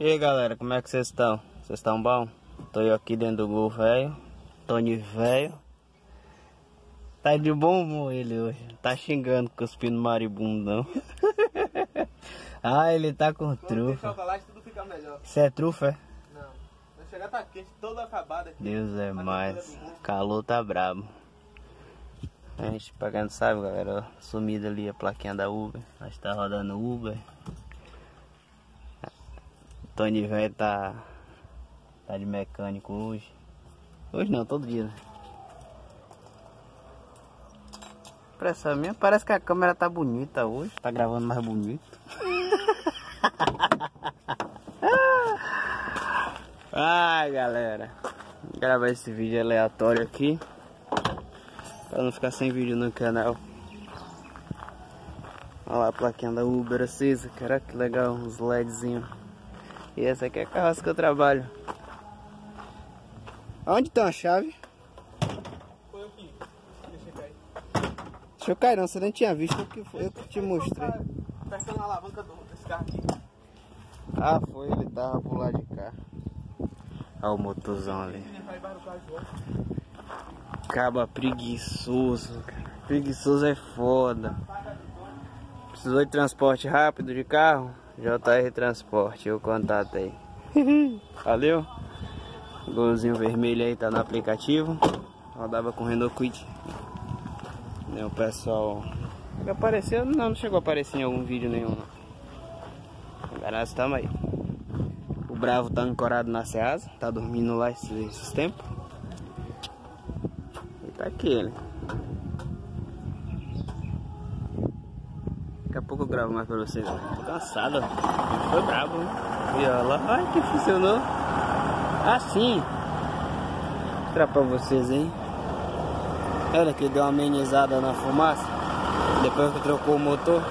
E aí galera, como é que vocês estão? Vocês estão bom? Tô eu aqui dentro do gol velho, Tony velho. Tá de bom humor ele hoje, tá xingando, cuspindo maribundão. ah, ele tá com trufa. chocolate tudo fica melhor. Isso é trufa, é? Não. Vai chegar tá quente, todo acabado aqui. Deus é mais, calor tá brabo. A gente pagando sabe galera, ó, sumida ali a plaquinha da Uber. A gente tá rodando Uber. Tony velho tá, tá de mecânico hoje. Hoje não, todo dia, né? Minha, parece que a câmera tá bonita hoje. Tá gravando mais bonito. Ai galera, Vou gravar esse vídeo aleatório aqui Pra não ficar sem vídeo no canal Olha lá a plaquinha da Uber acesa, caraca que legal, uns LEDzinhos E essa aqui é a carroça que eu trabalho Onde tá a chave? Foi aqui. Deixa eu cair. Deixa eu cair não, você nem tinha visto o que foi eu que te mostrei Apertando a alavanca do, desse carro aqui. Ah foi, ele tava pro lado de cá Olha o motorzão ali. Caba preguiçoso, cara. Preguiçoso é foda. Precisou de transporte rápido de carro? JR Transporte, eu contato aí. Valeu? Golzinho vermelho aí tá no aplicativo. Rodava com Renault Quid. Né, O pessoal. Apareceu? Não, não chegou a aparecer em algum vídeo nenhum. Não. Agora nós estamos aí. O Bravo tá ancorado na Ceasa, tá dormindo lá esses, esses tempos. E tá aqui ele. Daqui pouco eu gravo mais pra vocês. Tô cansado. ó. Foi brabo, né? E olha lá. Ai que funcionou. Assim. Vou mostrar pra vocês, hein? Olha que deu uma amenizada na fumaça. Depois que trocou o motor.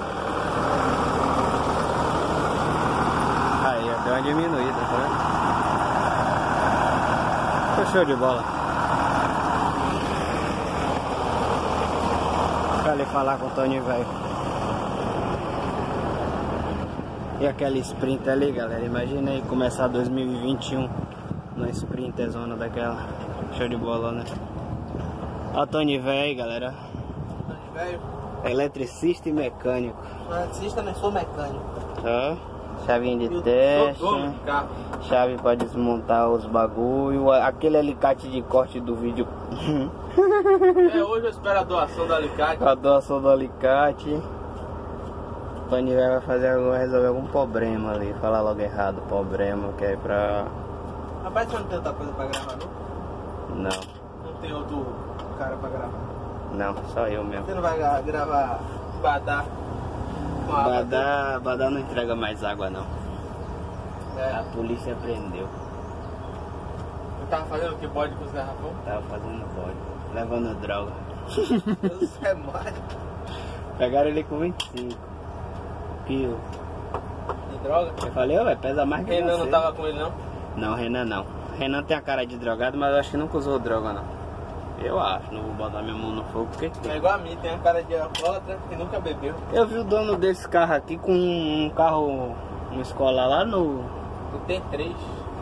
Aí, ó, deu uma diminuída, tá vendo? Ficou show de bola. Pra ali falar com o Tony velho. E aquela sprint ali, galera. Imagina aí começar 2021 na sprinter zona daquela. Show de bola, né? Ó o Tony velho aí, galera. Velho, É eletricista e mecânico. eletricista, nem sou mecânico. Ó, chavinha de teste. carro. Chave para desmontar os bagulho, aquele alicate de corte do vídeo. É, hoje eu espero a doação do alicate. a doação do alicate. O Tony vai fazer agora resolver algum problema ali. Falar logo errado, problema, que é pra. Rapaz, você não tem outra coisa pra gravar, não? Não, Não tem outro cara pra gravar. não, só eu mesmo. Você não vai gra- gravar Badá com água? Badá, Badá não entrega mais água não. A É, polícia prendeu. eu tava fazendo o que pode com os garrafão? Tava fazendo bode, levando droga. Deus é mais. Pegaram ele com 25 quilos. De droga? Eu falei, ué, pesa mais que Renan você. não tava com ele, não? Não, Renan não. Renan tem a cara de drogado, mas eu acho que nunca usou droga não. Eu acho, não vou botar minha mão no fogo porque. É igual a mim, tem a cara de alcoólatra que nunca bebeu. Eu vi o dono desse carro aqui com um carro, uma escola lá no, tenho três.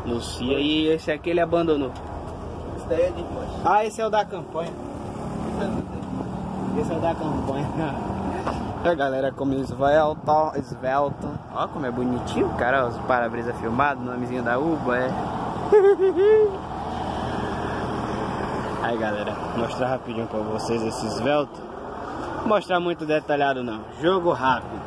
no CIA e esse aqui ele abandonou. Isso daí é de. Ah, esse é o da campanha. Esse é o da campanha. A galera como esvelto, esvelto. Ó como é bonitinho, cara. Os para-brisa filmados, nomezinho da Uba, é. Aí galera, mostrar rapidinho pra vocês esse esvelto. Mostrar muito detalhado não. Jogo rápido.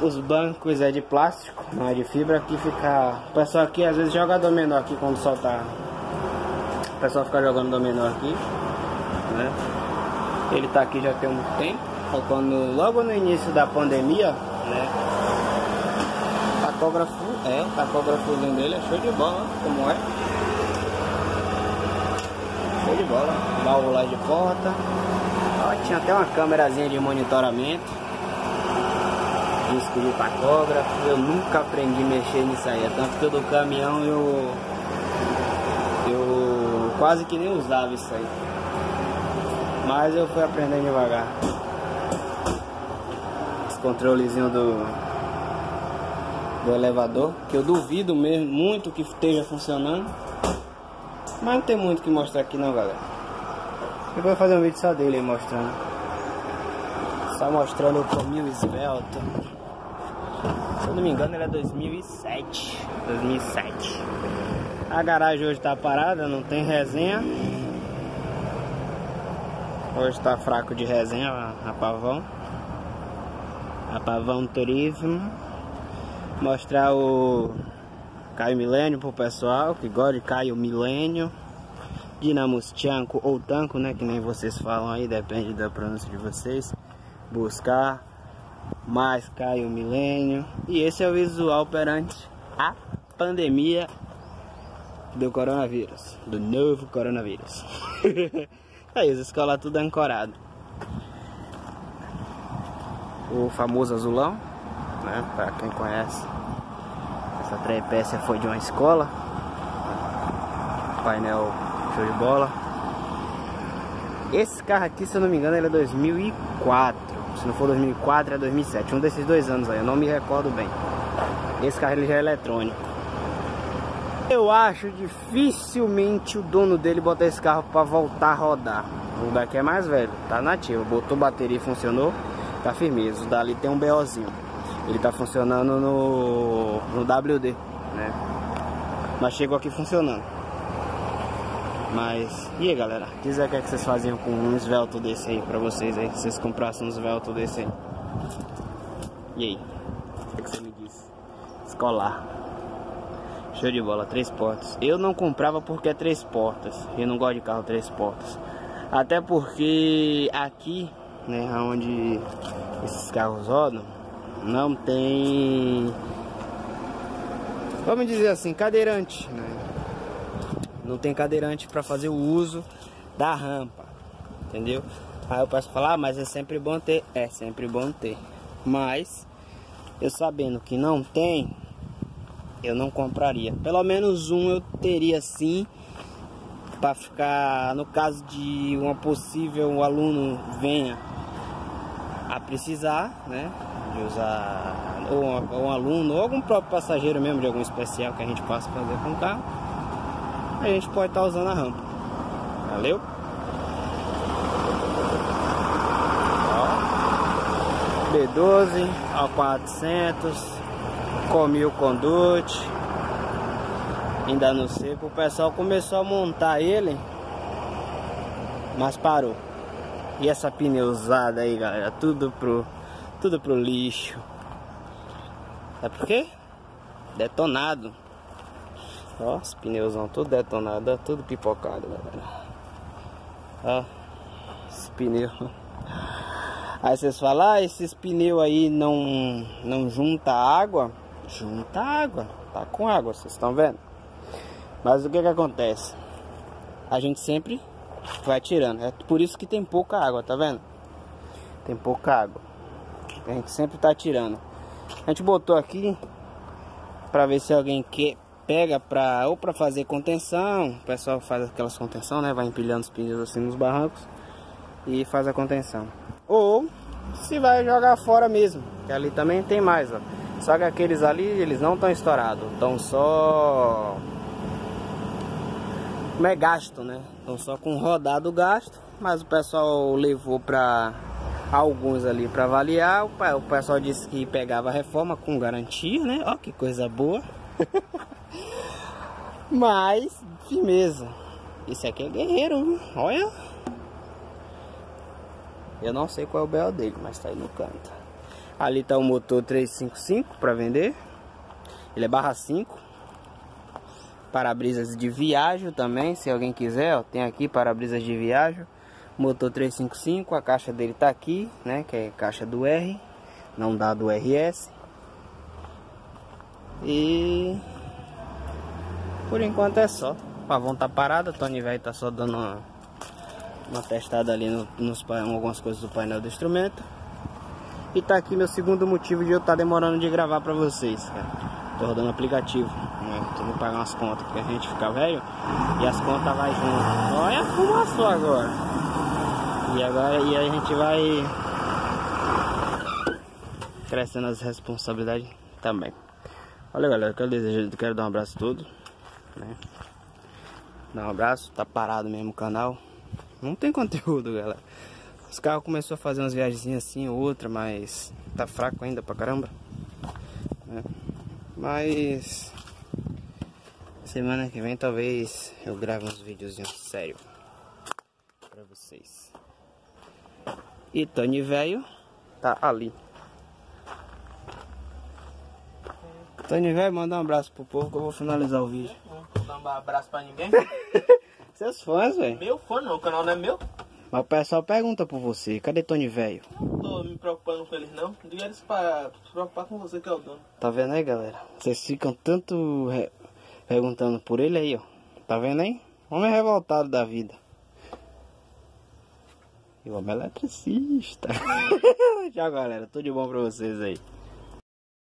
Os bancos é de plástico, não é de fibra. Aqui fica. O pessoal aqui às vezes joga dominó aqui quando soltar. O pessoal fica jogando dominó aqui, né? Ele tá aqui já tem um tempo. Quando, logo no início da pandemia, né? Tacógrafo, é, o tacógrafozinho dele é show de bola, como é. Show de bola. Lá de porta. Ó, tinha até uma câmerazinha de monitoramento. Disco de tacógrafo. Eu nunca aprendi a mexer nisso aí. É Tanto que eu do caminhão eu. Eu quase que nem usava isso aí. Mas eu fui aprendendo devagar. Esse controlezinho do. do elevador, que eu duvido mesmo muito que esteja funcionando. Mas não tem muito que mostrar aqui não, galera. Eu vou fazer um vídeo só dele mostrando. Só mostrando o caminho esbelto. Se eu não me engano, ele é 2007. 2007. A garagem hoje tá parada, não tem resenha. Hoje tá fraco de resenha a, pavão. A pavão turismo. Mostrar o Caio Milênio pro pessoal que gosta de Caio Milênio. Dinamos Chanco ou Tanco, né? Que nem vocês falam aí, depende da pronúncia de vocês. Buscar mais Caio Milênio. E esse é o visual perante a pandemia do coronavírus, do novo coronavírus. é isso, escola tudo ancorado. O famoso azulão, né? Para quem conhece. Essa trepécia foi de uma escola. Painel show de bola. Esse carro aqui, se eu não me engano, ele é 2004. Se não for 2004, é 2007. Um desses dois anos aí, eu não me recordo bem. Esse carro ele já é eletrônico. Eu acho dificilmente o dono dele botar esse carro para voltar a rodar. O daqui é mais velho, tá nativo. Botou bateria e funcionou, tá firmeza. O dali tem um BOzinho. Ele tá funcionando no, no WD, né? Mas chegou aqui funcionando. Mas, e aí galera? Diz aí o que, é que vocês faziam com um esvelto desse aí pra vocês aí. Se vocês comprassem um esvelto desse aí. E aí? O que, é que você me diz? Escolar. Show de bola, três portas. Eu não comprava porque é três portas. Eu não gosto de carro três portas. Até porque aqui, né, onde esses carros rodam, não tem, vamos dizer assim, cadeirante, né? Não tem cadeirante para fazer o uso da rampa, entendeu? Aí eu posso falar, ah, mas é sempre bom ter, é sempre bom ter. Mas eu sabendo que não tem, eu não compraria. Pelo menos um eu teria sim para ficar no caso de uma possível aluno venha a precisar, né, de usar ou um, um aluno ou algum próprio passageiro mesmo de algum especial que a gente possa fazer com o carro, a gente pode estar tá usando a rampa. Valeu? B12 a 400 comi o conduite ainda no seco o pessoal começou a montar ele mas parou. E essa pneusada aí galera tudo pro tudo pro lixo. Sabe por quê? detonado. Ó os pneusão tudo detonado tudo pipocado galera. Ó os pneus aí vocês falam ah, esses pneus aí não não junta água junta água, tá com água, vocês estão vendo? Mas o que que acontece? A gente sempre vai tirando, é por isso que tem pouca água, tá vendo? Tem pouca água, a gente sempre tá tirando. A gente botou aqui para ver se alguém que pega pra, ou para fazer contenção, o pessoal faz aquelas contenção, né? Vai empilhando os pneus assim nos barrancos e faz a contenção. Ou se vai jogar fora mesmo, que ali também tem mais, ó. Só que aqueles ali, eles não estão estourados, estão só... Como é gasto, né? Estão só com rodado gasto, mas o pessoal levou para alguns ali para avaliar. O pessoal disse que pegava reforma com garantia, né? Ó, que coisa boa. mas, firmeza. Esse aqui é guerreiro, viu? olha. Eu não sei qual é o BO dele, mas tá aí no canto. Ali está o motor 355 para vender. Ele é barra 5. Para-brisas de viagem também, se alguém quiser, ó, tem aqui para-brisas de viagem. Motor 355, a caixa dele tá aqui, né, que é caixa do R, não dá do RS. E por enquanto é só. O pavão tá parado, Tony velho tá só dando uma, uma testada ali no, nos, em algumas coisas do painel do instrumento. E tá aqui meu segundo motivo de eu estar tá demorando de gravar pra vocês, cara. Tô rodando aplicativo, né? Tô indo pagar umas contas, porque a gente fica velho e as contas vai junto. Olha a fumaça agora. E agora e a gente vai crescendo as responsabilidades também. Olha galera, quero desejar, quero dar um abraço a todos. Né? Dar um abraço, tá parado mesmo o canal. Não tem conteúdo, galera. Os carros começou a fazer umas viagens assim, outra, mas tá fraco ainda pra caramba. Né? Mas semana que vem talvez eu grave uns videozinhos sério pra vocês. E Tony velho tá ali. Tony velho, manda um abraço pro povo que eu vou finalizar o vídeo. Não dá um abraço pra ninguém. Seus fãs, velho. Meu fã não, o canal não é meu. Mas o pessoal pergunta por você, cadê Tony velho? Não tô me preocupando com eles não. Diga eles pra se preocupar com você que é o dono. Tá vendo aí, galera? Vocês ficam tanto re- perguntando por ele aí, ó. Tá vendo aí? Homem revoltado da vida. E o homem é eletricista. Tchau, galera. Tudo de bom pra vocês aí.